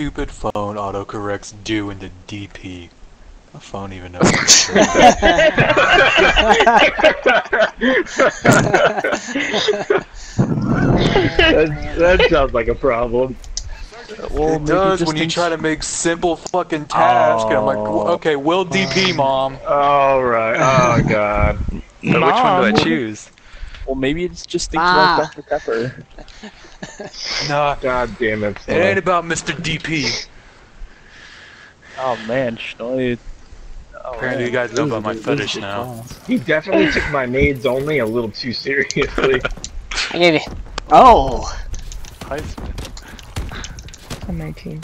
stupid phone autocorrects do into DP? My phone even knows. that, that sounds like a problem. Well, it does when you try to make simple fucking tasks. And I'm like, Oh. okay, will DP, mom. All right. Oh god. So which one do I choose? Well, maybe it's just things Ah. about Dr. Pepper. Nah, God damn it. it ain't about Mr. DP. Oh man, Scnoi. Oh, Apparently you guys know about my fetish now. He definitely took my maids only a little too seriously. I gave you. Oh, on my team.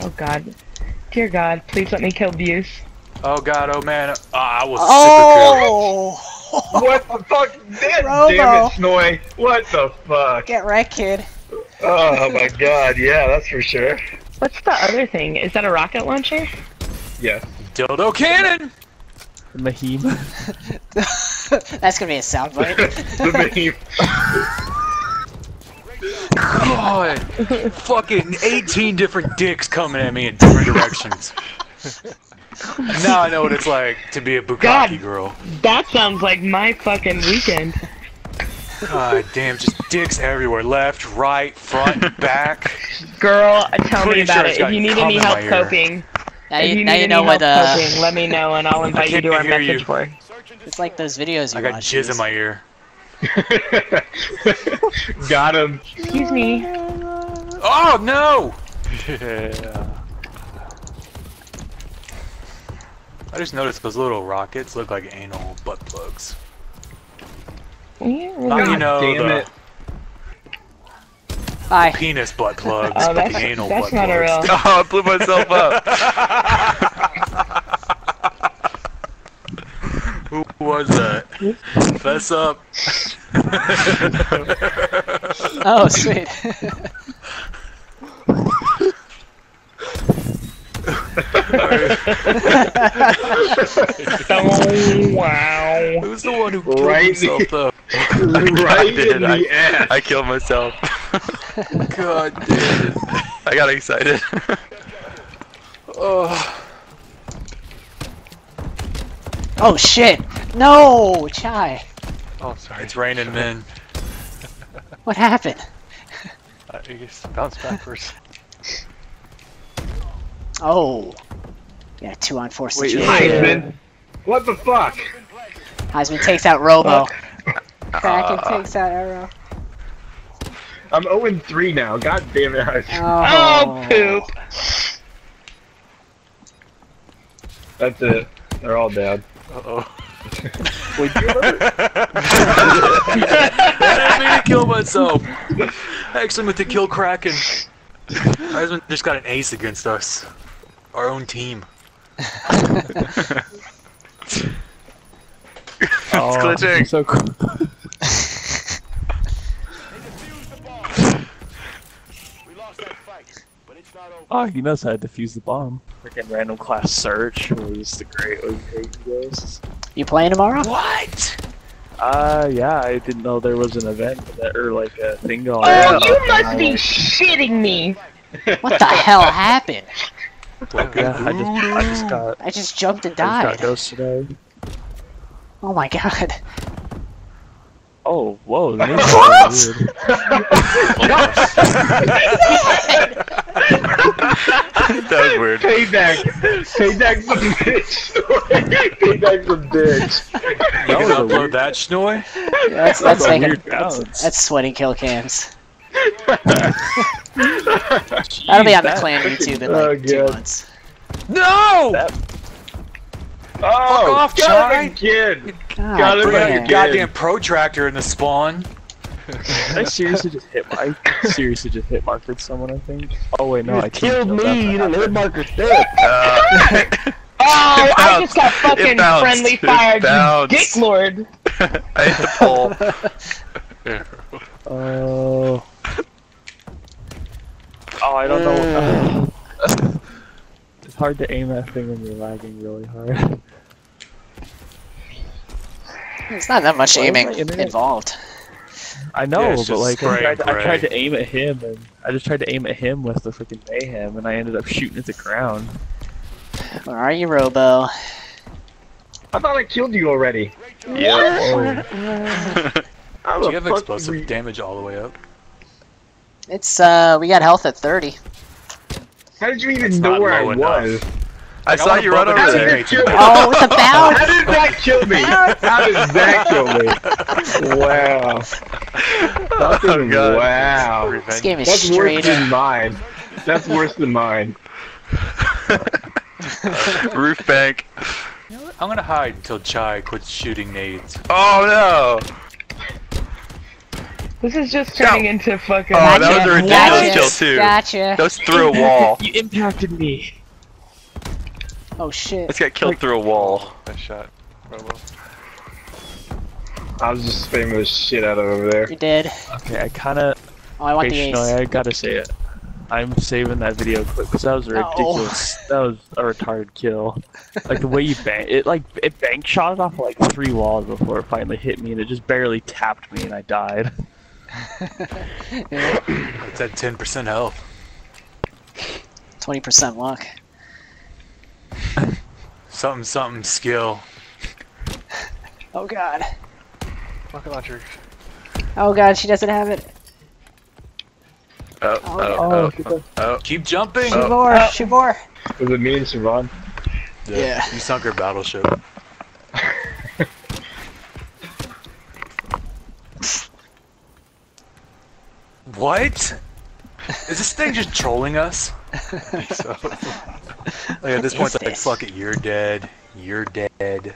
Oh god. Dear God, please let me kill Buse. Oh god, oh man. Ah, I was super curious. oh! what the fuck? Damn, Robo. damn it, Scnoi. What the fuck? Get wrecked, kid. Oh my god, yeah, that's for sure. What's the other thing? Is that a rocket launcher? Yes. super dildo cannon. MAHEM. That's gonna be a soundbite. The meme. God, fucking 18 different dicks coming at me in different directions. now I know what it's like to be a bukkake God. girl. That sounds like my fucking weekend. God damn, just dicks everywhere. Left, right, front, back. Girl, tell Pretty me about sure it. If you need any help coping, now you, you now you know what uh, coping, let me know and I'll invite you to our message you. board. it's like those videos you I got watch. jizz in my ear. Got him. Excuse me. Oh no! yeah. I just noticed those little rockets look like anal butt plugs. Yeah, Not, you know, damn the it. Bye. penis butt plugs, Oh, but the anal that's butt not plugs. real. Oh, I blew myself up. Who was that? Fess up. Oh, sweet. Oh, wow. Who's the one who killed Right. himself though? right did, in I- the ass. I killed myself. God damn it. I got excited. Oh. Oh shit! No, Chai. Oh, sorry. It's raining men. What happened? Uh, you just bounced backwards. Oh. Yeah, two on four Wait, situation. Heisman. What the fuck? Heisman takes out Robo. Kraken takes out Arrow. I'm 0 3 now. God damn it, Heisman. Oh, Oh, poop. That's it. They're all dead. Uh-oh. Wait, do you? I didn't mean to kill myself. I actually meant to kill Kraken. Heisman just got an ace against us. Our own team. Oh, glitching. So cool. Oh, he knows how to defuse the bomb. Freaking random class search was the great was great ghosts. You playing tomorrow? What? Uh, yeah, I didn't know there was an event that, or like a thing going on. Oh, you must be shitting me. What the hell happened? Yeah, I just, I just got, I just jumped and I just got died. ghost today. Oh my god. Oh, whoa, the name's kinda that was weird. Payback. Payback's a bitch. Payback's a bitch. You That can was upload weird- that, Scnoi? That's, That that's was a weird that's, that's sweating kill cams. That'll be on the that- clan YouTube in Oh, like two God. months. No! That- Oh, off, got Chai. him again. God Got it Bring your damn. goddamn protractor in the spawn. I seriously just hit my, I seriously just hit markered someone, I think. Oh wait, no, You I killed killed me. You didn't hit Marker Dick. Uh, Oh, I bounced. just got fucking bounced. friendly It fired, you bounced. dick lord. I hit the pole. Oh. Oh, I don't know. Uh, it's hard to aim that thing when you're lagging really hard. It's not that much Why aiming involved. I know, Yeah, but just like I tried, and I tried to aim at him, and I just tried to aim at him with the freaking MAHEM, and I ended up shooting at the ground. Where are you, Robo? I thought I killed you already. Yep. Oh. How Do you have explosive damage all the way up? It's uh, we got health at 30. How did you even It's know where I low enough. was? I saw you run over there. it kill me? Oh, with the How did that kill me? How did that kill me? Wow. Oh Fucking god. wow. This game is That's worse straight than mine. That's worse than mine. Roof bank. I'm gonna hide until Chai quits shooting nades. Oh This is just turning into fucking. Oh, that was a Gotcha, ridiculous gotcha, kill, too. Gotcha. no. That was through a wall. You impacted me. Oh shit. Let's get killed through a wall. Nice shot. Robo. I was just spamming the shit out of over there. You did. Okay, I kind of. Oh, I want the ace. I gotta say it. I'm saving that video clip because that was a No. ridiculous. That was a retarded kill. Like the way you bang it, like it bank shot it off like three walls before it finally hit me, and it just barely tapped me, and I died. It's at 10% health. 20% luck. Something, something skill. Oh god. Rocket launcher. Oh god, she doesn't have it. Oh, Oh, oh, yeah. oh, oh. oh, oh. Keep jumping! Oh. Shivor, Shivor. Was it me and Siobhan? Yeah. You sunk her battleship. What? Is this thing just trolling us? So, Like at this point, is it's like, fuck it, you're dead. You're dead.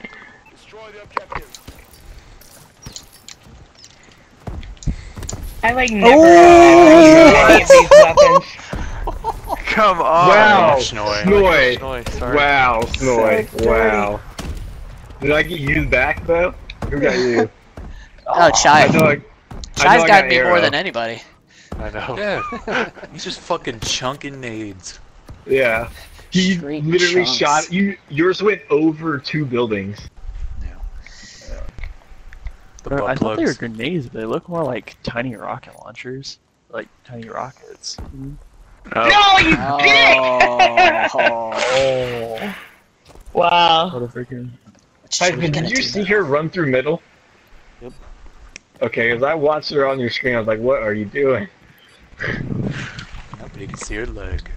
I like never Oh! any these weapons. Come on. Wow. Scnoi. Scnoi. Scnoi. Wow, Scnoi. So wow. Did I get you back though? Who got you? Oh, Chai. I know I, I know Chai's got me more than anybody. I know. Yeah. He's just fucking chunking nades. Yeah. He Straight literally chunks. shot you. Yours went over two buildings. The Bro, I butt thought they were grenades, but they look more like tiny rocket launchers, like tiny rockets. Oh. No, you Oh. Oh, Wow. what a freaking! What you did you see now? her run through middle? Yep. Okay, as I watched her on your screen, I was like, "What are you doing?" Nobody can see her leg.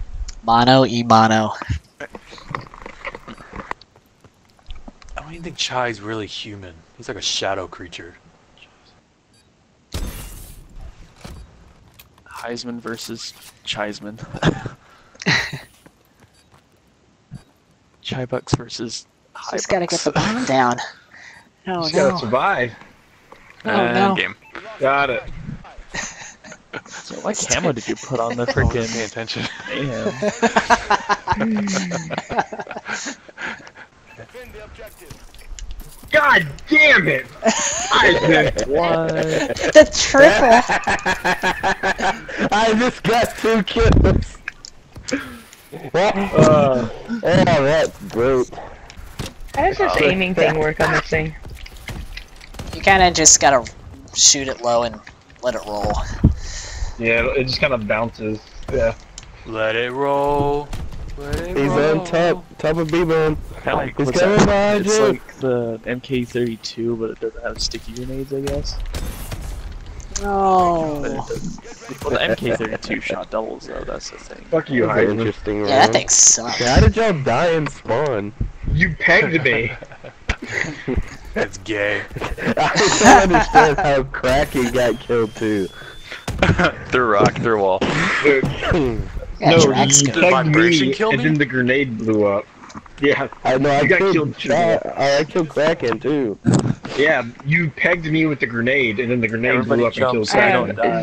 Mono e mono. I don't even think Chai's really human. He's like a shadow creature. Heisman versus Cheisman. Chibucks versus Heisman. Just gotta get the Highbucks. bomb down. Oh Just gotta survive. Oh And no. game. Got it. So what camo did you put on the I wasn't paying freaking attention. MAHEM? God damn it! Heisman. What? the triple. I just got two kills. Uh, Oh, that's great. How does this aiming thing work on this thing? You kinda just gotta shoot it low and let it roll. Yeah, it just kind of bounces. Yeah. Let it roll. Let it He's roll. on top, top of B-man. Kind of like He's what's coming that? behind It's you. like the MK32, but it doesn't have sticky grenades, I guess. But it No. Well, the MK32 shot doubles though. That's the thing. Fuck you, That's an interesting Yeah, that thing sucks. How did y'all die and spawn? You pegged me. That's gay. I don't understand how Kraken got killed too. through rock, through wall. Dude, Yeah, no, you good. Did pegged vibration me, and then the grenade blew up. Yeah, I know I You got killed, killed too, I, I, I killed Kraken too. yeah. You pegged me with the grenade, and then the grenade Everybody blew up and killed jumps, I I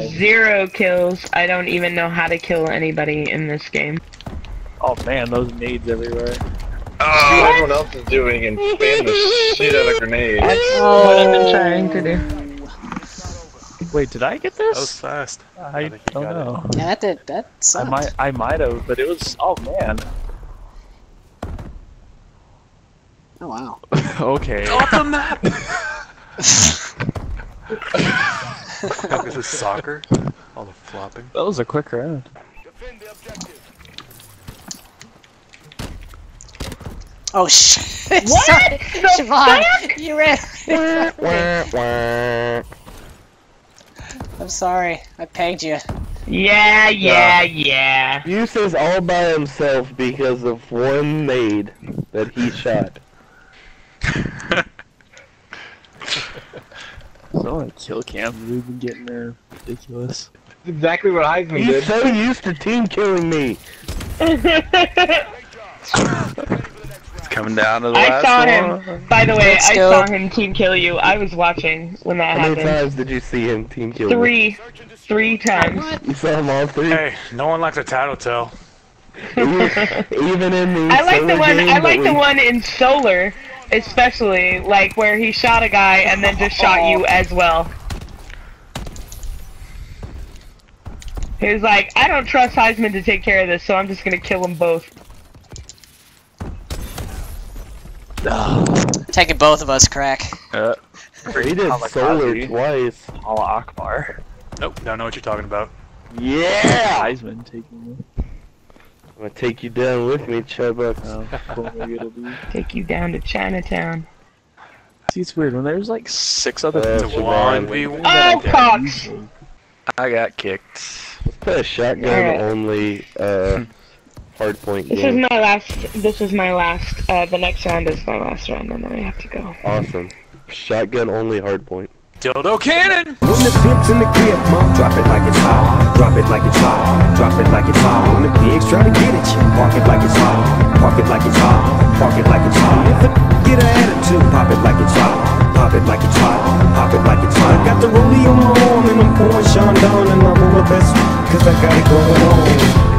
have zero kills. I don't even know how to kill anybody in this game. Oh man, those nades everywhere. See what everyone else is doing and spam the shit out of grenades. That's Oh. what I've been trying to do. Wait, did I get this? That was fast. I, I don't got it. know. Yeah, that did. That I might, I might have, but it was. Oh man. Oh wow. okay. Off the map! Oh, this is soccer. All the flopping. That was a quick round. Oh shit! What Sorry, Siobhan, you ran. Wah, wah. I'm sorry. I pegged you. Yeah, yeah, yeah. Use is all by himself because of one nade that he shot. So like kill cams we've been getting there ridiculous. That's exactly what I Heisman He's did. so used to team killing me. It's coming down to the I last saw one. him. By the way, Let's I go. saw him team kill you. I was watching when that happened. How many times did you see him team kill me? Three, three times. You saw him all three? Hey, no one likes a tattletale. Even, even in the I like the one. game I that like the we- one in Solar, especially like where he shot a guy and then just shot you as well. He was like, I don't trust Heisman to take care of this, so I'm just gonna kill them both. Taking both of us, crack. Uh, He did solar Kamikaze. twice. Allah Akbar. Nope, don't know what you're talking about. Yeah! Heisman taking me. I'm gonna take you down with me, Chubbuck. Oh, what are we gonna do? Take you down to Chinatown. See, it's weird when there's like six other Uh, It's a people. one v one. Oh, Cox! I got kicked. Let's play a shotgun Alright. only uh, hardpoint This is my last. This is my last. Uh, the next round is my last round, and then I have to go. Awesome. Shotgun only hardpoint. Dildo cannon! When the pimp's in the crib, mom, drop it like it's hot. Drop it like it's hot. Drop it like it's hot. When the pigs try to get at you, park it like it's hot. Park it like it's hot. Park it like it's hot. If a get an attitude, pop it like it's hot. Pop it like it's hot. Pop it like it's hot. Got the rollie on my arm and I'm pouring Chandon and I'm on the best cause I got it going on.